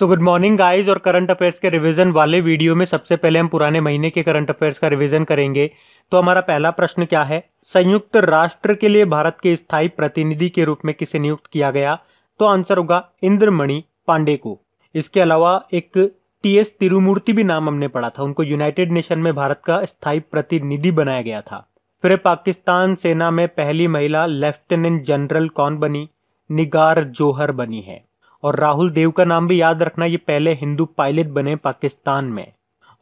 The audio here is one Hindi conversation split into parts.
सो गुड मॉर्निंग गाइस और करंट अफेयर्स के रिवीजन वाले वीडियो में सबसे पहले हम पुराने महीने के करंट अफेयर्स का रिवीजन करेंगे। तो हमारा पहला प्रश्न क्या है? संयुक्त राष्ट्र के लिए भारत के स्थायी प्रतिनिधि के रूप में किसे नियुक्त किया गया? तो आंसर होगा इंद्रमणि पांडे को। इसके अलावा एक टी एस तिरुमूर्ति भी नाम हमने पढ़ा था। उनको यूनाइटेड नेशन में भारत का स्थायी प्रतिनिधि बनाया गया था। फिर पाकिस्तान सेना में पहली महिला लेफ्टिनेंट जनरल कौन बनी? निगार जोहर बनी है। और राहुल देव का नाम भी याद रखना, ये पहले हिंदू पायलट बने पाकिस्तान में।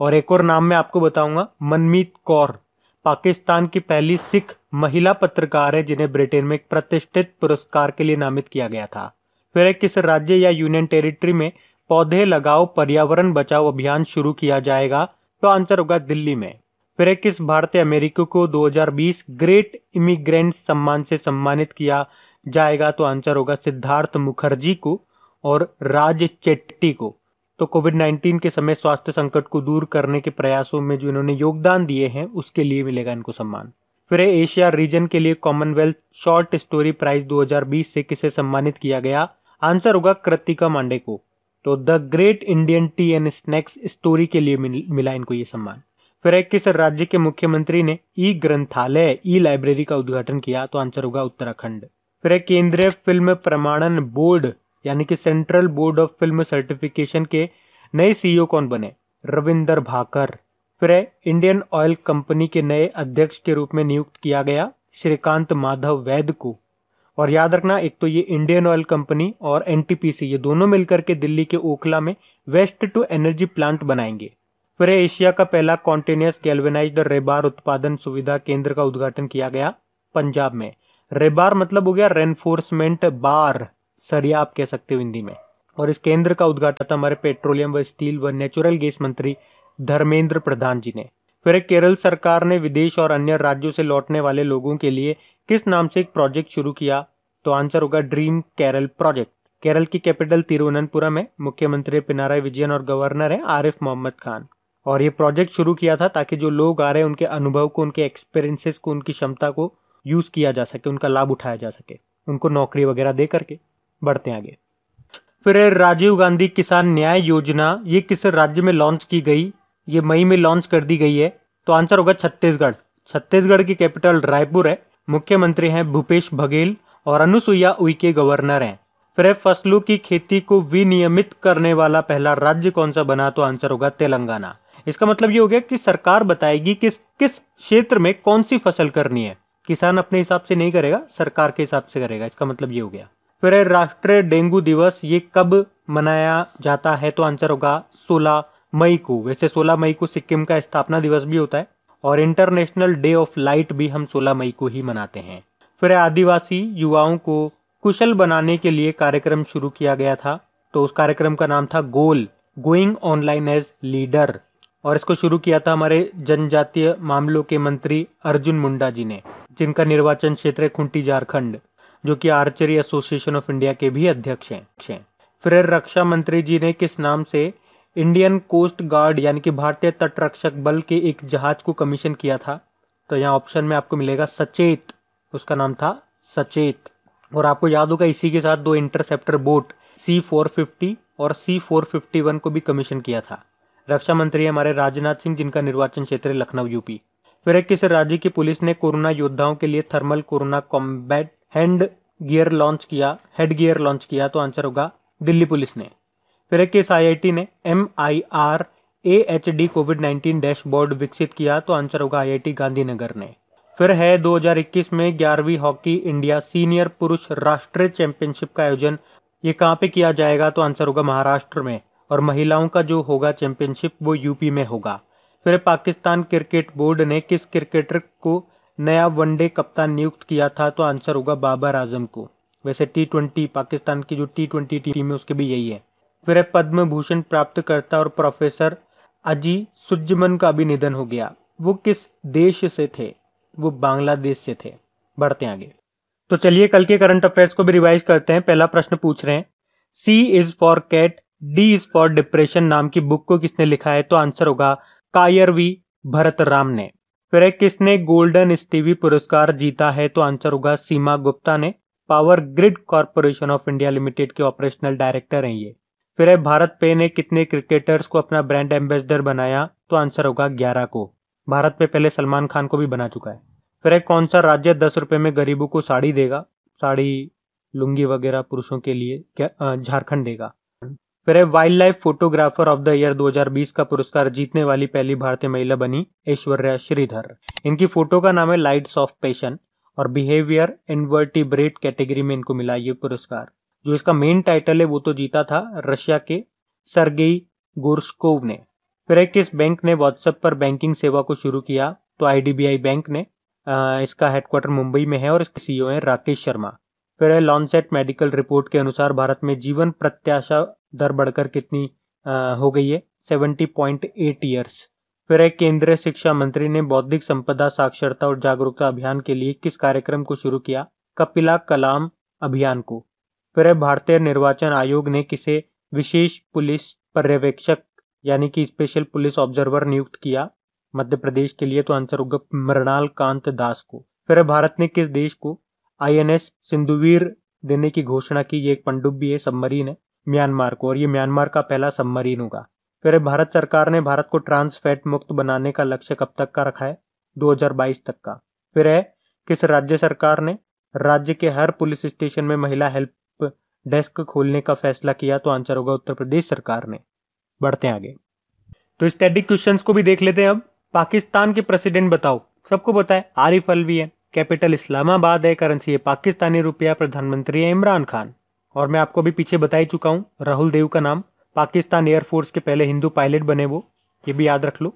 और एक और नाम मैं आपको बताऊँगा, मनमीत कौर। पाकिस्तान की पहली सिख महिला पत्रकार है, जिन्हें ब्रिटेन में एक प्रतिष्ठित पुरस्कार के लिए नामित किया गया था। फिर एक किस राज्य या यूनियन टेरिटरी में पौधे लगाओ, पर्यावरण बचाओ अभियान शुरू किया जाएगा? तो आंसर होगा दिल्ली में। फिर एक किस भारतीय अमेरिकी को 2020 ग्रेट इमिग्रेंट सम्मान से सम्मानित किया जाएगा? तो आंसर होगा सिद्धार्थ मुखर्जी को। और राज चेट्टी को। तो कोविड 19 के समय स्वास्थ्य संकट को दूर करने के प्रयासों में जो इन्होंने योगदान दिए हैं, उसके लिए मिलेगा इनको सम्मान। फिर एशिया रीजन के लिए कॉमनवेल्थ शॉर्ट स्टोरी प्राइज 2020 से किसे सम्मानित किया गया? आंसर होगा कृतिका मांडे को। तो the great Indian tea and snacks story के लिए मिला इनको ये सम्मान। फिर किस राज्य के मुख्यमंत्री ने ई ग्रंथालय, ई लाइब्रेरी का उद्घाटन किया? तो आंसर होगा उत्तराखंड। फिर केंद्रीय फ़िल्म प्रमाणन बोर्ड यानी कि central board of film certification के नए सीईओ कौन बने? रविंदर भाकर। फिर इंडियन ऑयल कंपनी के नए अध्यक्ष के रूप में नियुक्त किया गया श्रीकांत माधव वैद को। और याद रखना, एक तो ये इंडियन ऑयल कंपनी और एनटीपीसी ये दोनों मिलकर के दिल्ली के ओखला में वेस्ट टू एनर्जी प्लांट बनाएँगे। फिर एशिया का पहला कॉन्टिन्यूस गैल्वेनाइज्ड रेबार उत्पादन सुविधा केंद्र का उद्घाटन किया गया पंजाब में। रेबार मतलब हो गया रेनफोर्समेंट बार सरिया आप कह सकते हो हिंदी में। और इस केंद्र का उद्घाटन हमारे पेट्रोलियम व स्टील व नेचुरल गैस मंत्री धर्मेंद्र प्रधान जी ने। फिर केरल सरकार ने विदेश और अन्य राज्यों से लौटने वाले लोगों के लिए किस नाम से एक प्रोजेक्ट शुरू किया? तो आंसर होगा ड्रीम केरल प्रोजेक्ट। केरल की कैपिटल तिरुवनंतपुरम है। मुख्यमंत्री पिनाराई विजयन और गवर्नर है आरिफ मोहम्मद खान। और ये प्रोजेक्ट शुरू किया था ताकि जो लोग आ रहे हैं उनके अनुभव को, उनके एक्सपीरियंसेस को, उनकी क्षमता को यूज़ किया जा सके, उनका लाभ उठाया जा सके, उनको नौकरी वगैरह दे करके। बढ़ते आगे। फिर राजीव गांधी किसान न्याय योजना। ये किस राज्य में लॉन्च की गई? ये मई में लॉन्च कर दी गई है। तो आंसर होगा छत्तीसगढ़। छत्तीसगढ़ की कैपिटल रायपुर है। मुख्यमंत्री हैं भूपेश बघेल और अनुसुईया उइके गवर्नर हैं। फिर फ़सलों की खेती को विनियमित करने वाला पहला राज्य कौन सा बना? तो आंसर होगा तेलंगाना। इसका मतलब ये हो गया कि सरकार बताएगी कि किस क्षेत्र में कौन सी फ़सल करनी है। किसान अपने हिसाब से नहीं करेगा, सरकार के हिसाब से करेगा। इसका मतलब ये हो गया। फिर राष्ट्रीय डेंगू दिवस ये कब मनाया जाता है? तो आंसर होगा 16 मई को। वैसे 16 मई को सिक्किम का स्थापना दिवस भी होता है और इंटरनेशनल डे ऑफ़ लाइट भी हम 16 मई को ही मनाते हैं। फिर आदिवासी युवाओं को कुशल बनाने के लिए कार्यक्रम शुरू किया गया था। तो उस कार्यक्रम का नाम था GOAL, going online as leader. और इसको शुरू किया था हमारे जनजातीय मामलों के मंत्री अर्जुन मुंडा जी ने, जिनका निर्वाचन क्षेत्र है खुंटी झारखंड। जो कि आर्चरी एसोसिएशन ऑफ़ इंडिया के भी अध्यक्ष हैं। फिर रक्षा मंत्री जी ने किस नाम से इंडियन कोस्ट गार्ड यानी कि भारतीय तटरक्षक बल के एक जहाज़ को कमीशन किया था? तो यहाँ ऑप्शन में आपको मिलेगा सचेत। उसका नाम था सचेत। और आपको याद होगा इसी के साथ दो interceptor boat C four fifty और सी फोर फिफ्टी वन को भी कमीशन किया था। रक्षा मंत्री हमारे राजनाथ सिंह, जिनका निर्वाचन क्षेत्र लखनऊ, यूपी। फिर किस राज्य की पुलिस ने कोरोना योद्धाओं के लिए thermal corona combat hand gear launch किया हेड गियर लॉन्च किया तो आंसर होगा दिल्ली पुलिस ने। फिर एक किस आईआईटी ने M I R A H D covid nineteen dashboard विकसित किया तो आंसर होगा आईआईटी गांधीनगर ने। फिर है 2021 में ग्यारहवीं हॉकी इंडिया सीनियर पुरुष राष्ट्रीय चैंपियनशिप का आयोजन। ये कहाँ पे किया जाएगा तो आंसर होगा महाराष्ट्र में और महिलाओं का जो होगा चैंपियनशिप वो यूपी में होगा। फिर पाकिस्तान क्रिकेट बोर्ड ने किस क्रिकेटर को नया वनडे कप्तान नियुक्त किया था तो आंसर होगा बाबर आज़म को। वैसे टी ट्वेंटी पाकिस्तान की जो टी ट्वेंटी टीम है, उसके भी यही है। फिर पद्म भूषण प्राप्त करता और प्रोफेसर अजी सुज्जमन का भी निधन हो गया। वो किस देश से थे? वो बांग्लादेश से थे। बढ़ते आगे। तो चलिए कल के करंट अफेयर्स को भी रिवाइज करते हैं। पहला प्रश्न पूछ रहे हैं। C is for cat D is for depression नाम की बुक को किसने लिखा है? तो आंसर होगा कायरवी भरत राम ने। फिर किसने गोल्डन स्टीवी पुरस्कार जीता है? तो आंसर होगा सीमा गुप्ता ने। Power grid corporation of India limited के ऑपरेशनल डायरेक्टर हैं ये। फिर है भारत पे ने कितने क्रिकेटर्स को अपना ब्रांड एम्बेसडर बनाया? तो आंसर होगा ग्यारह को। भारत पे पहले सलमान खान को भी बना चुका है। फिर है कौन सा राज्य दस रुपए में गरीबों को साड़ी देगा? साड़ी, लुंगी वगैरह पुरुषों के लिए झारखंड देगा। फिर है wild life photographer of the year 2020 का पुरस्कार, जीतने वाली पहली भारतीय महिला बनी ऐश्वर्या श्रीधर। इनकी फ़ोटो का नाम है लाइट्स ऑफ़ पैशन और बिहेवियर इनवर्टिब्रेट कैटेगरी में इनको मिला ये पुरस्कार। जो इसका मेन टाइटल है, वो तो जीता था रशिया के सरगेई गोर्स्कोव ने। फिर किस बैंक ने व्हाट्सएप पर बैंकिंग सेवा को शुरू किया तो आईडीबीआई बैंक ने इसका हेडक्वार्टर मुंबई में है और इसके सीईओ हैं राकेश शर्मा। फिर लॉन्सेट मेडिकल रिपोर्ट के अनुसार भारत में जीवन प्रत्याशा दर बढ़कर कितनी हो गई है? सेवेंटी पॉइंट एट ईयर्स फिर एक केंद्रीय शिक्षा मंत्री ने बौद्धिक संपदा, साक्षरता और जागरूकता अभियान के लिए किस कार्यक्रम को शुरू किया? कपिला कलाम अभियान को. फिर भारतीय निर्वाचन आयोग ने किसे विशेष पुलिस पर्यवेक्षक, यानी कि स्पेशल पुलिस ऑब्जर्वर नियुक्त किया? मध्य प्रदेश के लिए तो आंसर होगा मृणाल कांत दास को. फिर भारत ने किस देश को आईएनएस सिंधुवीर देने की घोषणा की? ये एक पनडुब्बी है सबमरीन है। म्यांमार को, और ये म्यांमार का पहला सबमरीन होगा। फिर भारत सरकार ने भारत को ट्रांस फैट मुक्त बनाने का लक्ष्य कब तक का रखा है? 2022 तक का। फिर है, किस राज्य सरकार ने राज्य के हर पुलिस स्टेशन में महिला हेल्प डेस्क खोलने का फैसला किया? तो आंसर होगा उत्तर प्रदेश सरकार ने। बढ़ते हैं आगे। तो स्टैटिक क्वेश्चंस को भी देख लेते हैं अब। पाकिस्तान के प्रेसिडेंट बताओ। सबको पता है, आरिफ अलवी है। कैपिटल इस्लामाबाद है करेंसी है। पाकिस्तानी रुपया प्रधानमंत्री है इमरान खान। और मैं आपको भी पीछे बता ही चुका हूँ, राहुल देव का नाम। पाकिस्तान एयरफोर्स के पहले हिंदू पायलट बने वो, ये भी याद रख लो।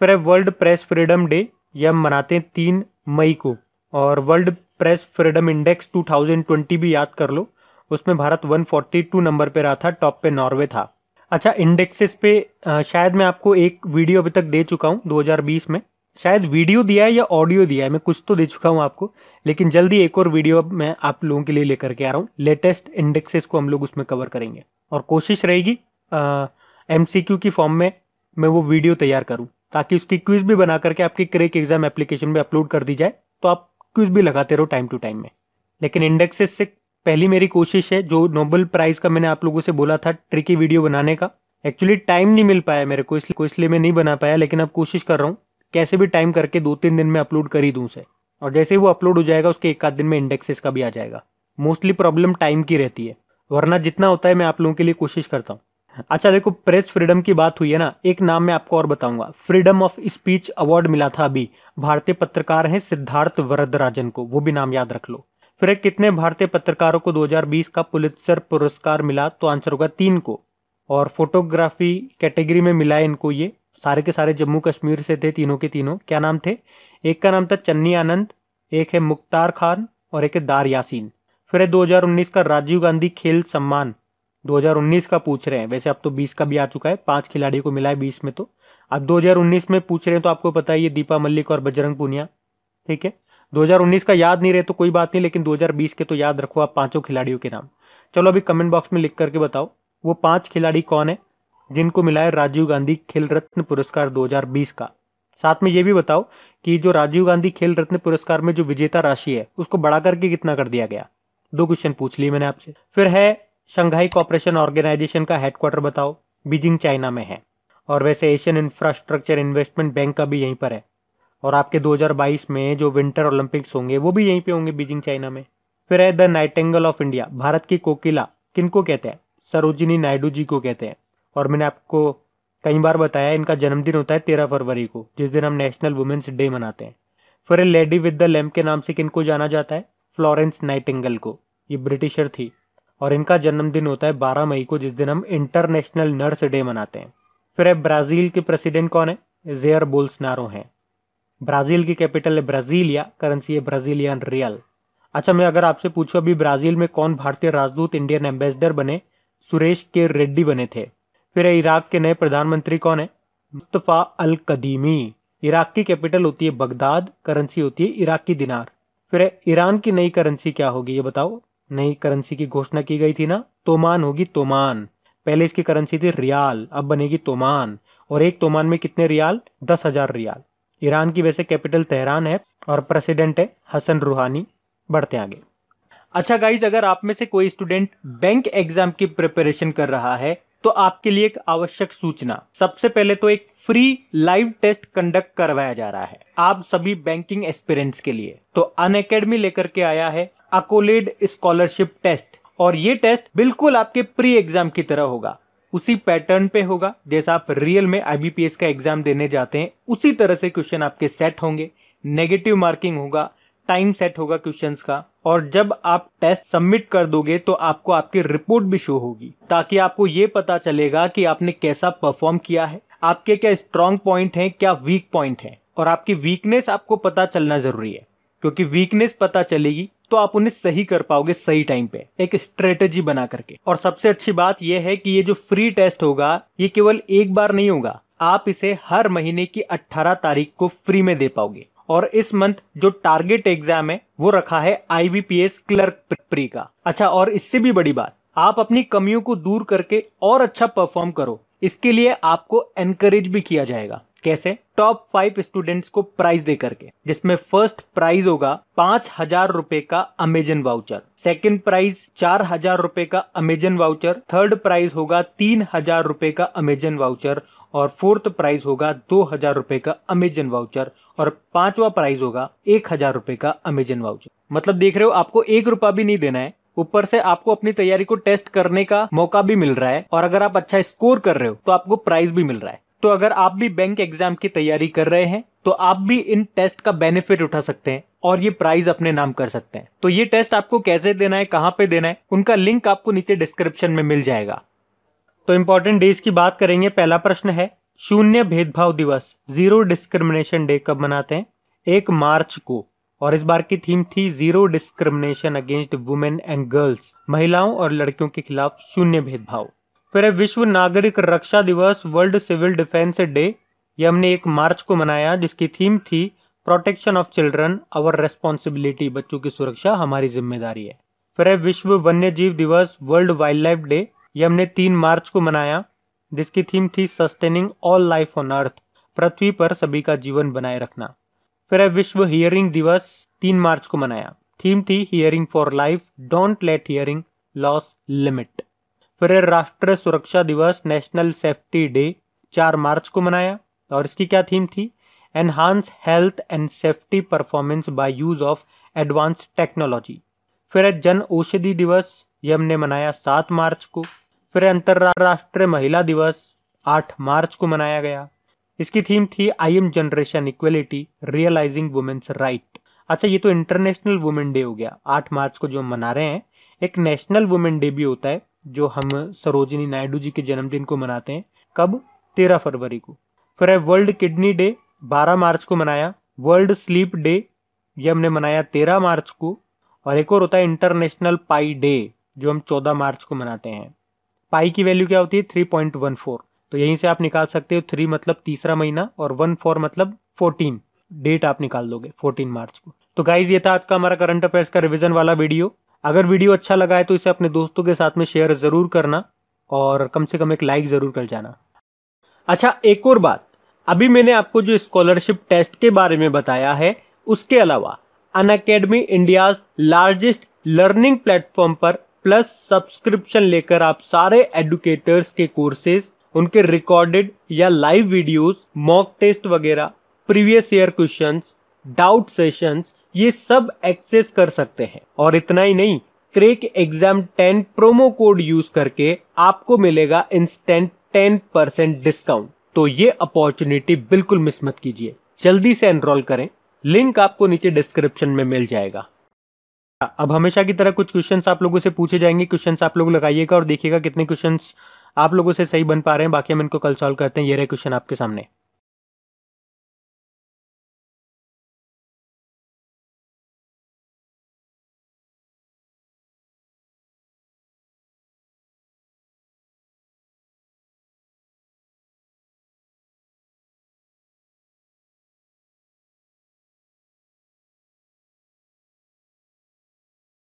फिर वर्ल्ड प्रेस फ्रीडम डे यह मनाते हैं तीन मई को। और वर्ल्ड प्रेस फ्रीडम इंडेक्स 2020 भी याद कर लो, उसमें भारत 142 नंबर पे रहा था, टॉप पे नॉर्वे था। अच्छा इंडेक्सेस पे शायद मैं आपको एक वीडियो अभी तक दे चुका हूँ 2020 में। शायद वीडियो दिया है या ऑडियो दिया है, मैं कुछ तो दे चुका हूँ आपको, लेकिन जल्दी एक और वीडियो मैं आप लोगों के लिए लेकर के आ रहा हूँ। लेटेस्ट इंडेक्सेस को हम लोग उसमें कवर करेंगे। और कोशिश रहेगी एमसीक्यू की फॉर्म में मैं वो वीडियो तैयार करूँ, ताकि उसकी क्विज भी बना करके आपकी क्रेक एग्ज़ाम एप्लीकेशन में अपलोड कर दी जाए तो आप क्विज भी लगाते रहो टाइम टू टाइम में। लेकिन इंडेक्सेस से पहली मेरी कोशिश है, जो नोबल प्राइज का मैंने आप लोगों से बोला था ट्रिकी वीडियो बनाने का। एक्चुअली टाइम नहीं मिल पाया मेरे को, इसलिए को इसलिए मैं नहीं बना पाया, लेकिन अब कोशिश कर रहा हूँ। कैसे भी टाइम करके दो तीन दिन में अपलोड कर ही दूँ उसे। और जैसे ही वो अपलोड हो जाएगा, उसके एक आध दिन में इंडेक्सेस का भी आ जाएगा। मोस्टली प्रॉब्लम टाइम की रहती है। वरना जितना होता है, मैं आप लोगों के लिए कोशिश करता हूँ। अच्छा देखो प्रेस फ्रीडम की बात हुई है ना? एक नाम मैं आपको और बताऊँगा। फ्रीडम ऑफ़ स्पीच अवार्ड मिला था अभी। भारतीय पत्रकार हैं सिद्धार्थ वरदराजन को। वो भी नाम याद रख लो। फिर कितने भारतीय पत्रकारों को 2020 का पुलित्सर पुरस्कार मिला? तो आंसर होगा तीन को। और फोटोग्राफी कैटेगरी में मिला है इनको ये। सारे के सारे जम्मू कश्मीर से थे तीनों के तीनों। क्या नाम थे? एक का नाम था चन्नी आनंद, एक है मुख्तार खान और एक है दार यासीन। फिर है 2019 का राजीव गांधी खेल सम्मान। 2019 का पूछ रहे हैं। वैसे अब तो 20 का भी आ चुका है, पाँच खिलाड़ियों को मिला है 20 में तो। अब 2019 में पूछ रहे हैं तो आपको पता है ये दीपा मल्लिक और बजरंग पुनिया। ठीक है? 2019 का याद नहीं रहे तो कोई बात नहीं, लेकिन 2020 के तो याद रखो आप पाँचों खिलाड़ियों के नाम। चलो अभी कमेंट बॉक्स में लिख करके बताओ, वो पाँच खिलाड़ी कौन है? जिनको मिला है राजीव गांधी खेल रत्न पुरस्कार 2020 का। साथ में ये भी बताओ कि जो राजीव गांधी खेल रत्न पुरस्कार में जो विजेता राशि है, उसको बढ़ा करके कितना कर दिया गया? दो क्वेश्चन पूछ लिए मैंने आपसे। फिर है, शंघाई कॉपरेशन ऑर्गेनाइजेशन का हेडक्वार्टर बताओ। बीजिंग चाइना में है। और वैसे एशियन इंफ्रास्ट्रक्चर इन्वेस्टमेंट बैंक का भी यहीं पर है। और आपके 2022 में जो विंटर ओलंपिक्स होंगे, वो भी यहीं पे होंगे बीजिंग चाइना में। फिर है the nightingale of India Bharat की कोकिला, किनको कहते हैं? सरोजिनी नायडू जी को कहते हैं। और मैंने आपको कई बार बताया, इनका जन्मदिन होता है तेरह फरवरी को, जिस दिन हम नेशनल वुमेन्स डे मनाते हैं। फिर लेडी विद द लैम्प के नाम से किनको जाना जाता है? फ्लोरेंस नाइटिंगल को, ये ब्रिटिशर थी। और इनका जन्मदिन होता है 12 मई को, जिस दिन हम इंटरनेशनल नर्स डे मनाते हैं। फिर है ब्राज़ील के प्रेसिडेंट कौन है? जेयर बोल्सनारो हैं। ब्राज़ील की कैपिटल है ब्राजीलिया करेंसी है ब्राजीलियन रियल अच्छा मैं अगर आपसे पूछूँ, अभी ब्राज़ील में कौन भारतीय राजदूत इंडियन एम्बेसडर बने? सुरेश के रेड्डी बने थे। फिर इराक के नए प्रधानमंत्री कौन है? मुस्तफ़ा अल कदीमी इराक की कैपिटल होती है बगदाद करेंसी होती है इराकी दिनार। फिर ईरान की नई करेंसी क्या होगी, ये बताओ? नई करेंसी की घोषणा की गई थी ना? तोमान होगी तोमान। पहले इसकी करेंसी थी रियाल, अब बनेगी तोमान। और एक तोमान में कितने रियाल? दस हज़ार रियाल। ईरान की वैसे कैपिटल तेहरान है और प्रेसिडेंट है हसन रूहानी। बढ़ते आगे। अच्छा गाइज़ अगर आप में से कोई स्टूडेंट बैंक एग्ज़ाम की प्रिपरेशन कर रहा है तो आपके लिए एक आवश्यक सूचना। सबसे पहले तो एक फ्री लाइव टेस्ट कंडक्ट करवाया जा रहा है। आप सभी बैंकिंग एक्सपीरियंस के लिए। तो अन अकेडमी लेकर के आया है अकोलेड स्कॉलरशिप टेस्ट और ये टेस्ट बिल्कुल आपके प्री एग्ज़ाम की तरह होगा। उसी पैटर्न पे होगा, जैसा आप रियल में आईबीपीएस का एग्ज़ाम देने जाते हैं, उसी तरह से क्वेश्चन आपके सेट होंगे। नेगेटिव मार्किंग होगा टाइम सेट होगा क्वेश्चंस का। और जब आप टेस्ट सबमिट कर दोगे तो आपको आपकी रिपोर्ट भी शो होगी। ताकि आपको ये पता चलेगा कि आपने कैसा परफॉर्म किया है। आपके क्या स्ट्रॉन्ग पॉइंट है, क्या वीक पॉइंट है। और आपकी वीकनेस आपको पता चलना ज़रूरी है। क्योंकि वीकनेस पता चलेगी तो आप उन्हें सही कर पाओगे सही टाइम पे, एक स्ट्रेटेजी बना करके। और सबसे अच्छी बात यह है कि ये जो फ्री टेस्ट होगा, ये केवल एक बार नहीं होगा। आप इसे हर महीने की 18 तारीख को फ्री में दे पाओगे। और इस मंथ जो टारगेट एग्ज़ाम है, वो रखा है आईबीपीएस क्लर्क प्री का। अच्छा और इससे भी बड़ी बात, आप अपनी कमियों को दूर करके और अच्छा परफॉर्म करो। इसके लिए आपको एनकरेज भी किया जाएगा। कैसे? टॉप फाइव स्टूडेंट्स को प्राइज दे करके, जिसमें फ़र्स्ट प्राइज होगा पाँच हज़ार रूपए का अमेजन वाउचर सेकंड प्राइज चार हज़ार रूपए का अमेजन वाउचर थर्ड प्राइज होगा तीन हज़ार रूपए का अमेजन वाउचर और फोर्थ प्राइज होगा दो हज़ार रूपए का अमेजन वाउचर और पांचवा प्राइज होगा एक हज़ार रूपए का अमेजन वाउचर। मतलब देख रहे हो, आपको एक रुपया भी नहीं देना है। ऊपर से आपको अपनी तैयारी को टेस्ट करने का मौका भी मिल रहा है और अगर आप अच्छा स्कोर कर रहे हो तो आपको प्राइज भी मिल रहा है। तो अगर आप भी बैंक एग्ज़ाम की तैयारी कर रहे हैं तो आप भी इन टेस्ट का बेनिफिट उठा सकते हैं और ये प्राइज अपने नाम कर सकते हैं। तो ये टेस्ट आपको कैसे देना है, कहाँ पे देना है, उनका लिंक आपको नीचे डिस्क्रिप्शन में मिल जाएगा। तो इम्पोर्टेंट डेज़ की बात करेंगे, पहला प्रश्न है, शून्य भेदभाव दिवस ज़ीरो डिस्क्रिमिनेशन डे कब मनाते हैं? एक मार्च को, और इस बार की थीम थी zero discrimination against women and girls महिलाओं और लड़कियों के खिलाफ शून्य भेदभाव। फिर है विश्व नागरिक रक्षा दिवस वर्ल्ड सिविल डिफेंस डे ये हमने एक मार्च को मनाया, जिसकी थीम थी protection of children our responsibility बच्चों की सुरक्षा, हमारी ज़िम्मेदारी है। फिर है विश्व वन्य जीव दिवस वर्ल्ड वाइल्ड लाइफ डे ये हमने तीन मार्च को मनाया, जिसकी थीम थी sustaining all life on earth पृथ्वी पर सभी का जीवन बनाए रखना। फिर है विश्व हियरिंग दिवस, तीन मार्च को मनाया। थीम थी hearing for life don't let hearing loss limit फिर है राष्ट्रीय सुरक्षा दिवस नेशनल सेफ्टी डे चार मार्च को मनाया। और इसकी क्या थीम थी? Enhance health and safety performance by use of advance technology फिर है जन औषधि दिवस ये हमने मनाया सात मार्च को, फिर अंतर्राष्ट्रीय महिला दिवस आठ मार्च को मनाया गया। इसकी थीम थी I am generation equality, realising women's right. अच्छा ये तो इंटरनेशनल वुमेन डे हो गया। आठ मार्च को जो हम मना रहे हैं, एक नेशनल वुमेन डे भी होता है, जो हम सरोजिनी नायडू जी के जन्मदिन को मनाते हैं, कब? तेरह फरवरी को। फिर है वर्ल्ड किडनी डे, बारह मार्च को मनाया। वर्ल्ड स्लीप डे, ये हमने मनाया तेरह मार्च को। और एक और होता है इंटरनेशनल पाई डे। जो हम चौदह मार्च को मनाते हैं। पाई की वैल्यू क्या होती है? थ्री पॉइंट वन फोर तो यहीं से आप निकाल सकते हो थ्री मतलब तीसरा महीना और वन फोर मतलब फोर्टीन डेट आप निकाल दोगे फोर्टीन मार्च को। तो गाइज़ ये था आज का हमारा करंट अफेयर्स का रिवीजन वाला वीडियो अगर वीडियो अच्छा लगा है तो इसे अपने दोस्तों के साथ में शेयर ज़रूर करना और कम से कम एक लाइक ज़रूर कर जाना। अच्छा एक और बात। अभी मैंने आपको जो स्कॉलरशिप टेस्ट के बारे में बताया है, उसके अलावा Unacademy India largest learning platform पर प्लस सब्सक्रिप्शन लेकर आप सारे एडुकेटर्स के कोर्सेज उनके रिकॉर्डेड या लाइव वीडियोस मॉक टेस्ट वगैरह previous year questions doubt sessions ये सब एक्सेस कर सकते हैं। और इतना ही नहीं crack exam ten promo code use करके आपको मिलेगा इंस्टेंट टेन परसेंट डिस्काउंट तो ये अपॉर्चुनिटी बिल्कुल मिस मत कीजिए। जल्दी से एनरोल करें। लिंक आपको नीचे डिस्क्रिप्शन में मिल जाएगा। अब हमेशा की तरह कुछ क्वेश्चंस आप लोगों से पूछे जाएँगे क्वेश्चंस आप लोग लगाइएगा और देखिएगा कितने क्वेश्चंस आप लोगों से सही बन पा रहे हैं। बाकी हम इनको कल सॉल्व करते हैं। ये रहे क्वेश्चन आपके सामने।